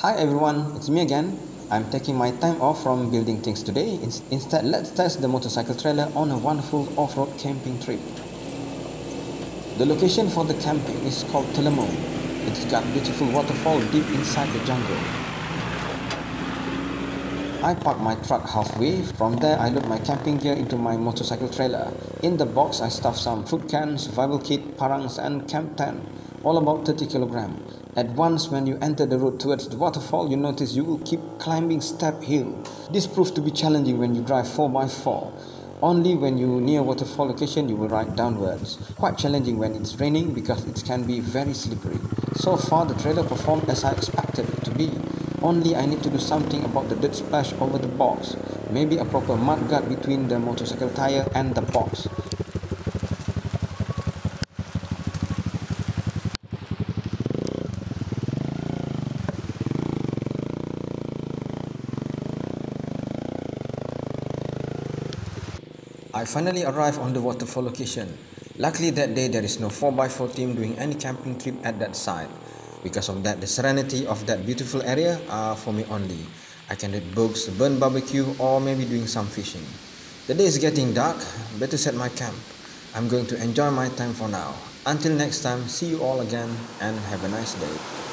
Hi everyone, it's me again. I'm taking my time off from building things today. Instead, let's test the motorcycle trailer on a wonderful off-road camping trip. The location for the camping is called Telemong. It's got beautiful waterfall deep inside the jungle. I park my truck halfway. From there, I load my camping gear into my motorcycle trailer. In the box, I stuff some food cans, survival kit, parangs, and camp tent, all about 30 kilogram. At once, when you enter the road towards the waterfall, you notice you will keep climbing step hill. This proves to be challenging when you drive 4x4. Only when you near waterfall location you will ride downwards. Quite challenging when it's raining because it can be very slippery. So far the trailer performed as I expected it to be. Only I need to do something about the dirt splash over the box. Maybe a proper mud guard between the motorcycle tire and the box. I finally arrived on the waterfall location. Luckily that day there is no 4x4 team doing any camping trip at that site. Because of that, the serenity of that beautiful area are for me only. I can read books, burn barbecue, or maybe doing some fishing. The day is getting dark, better set my camp. I'm going to enjoy my time for now. Until next time, see you all again and have a nice day.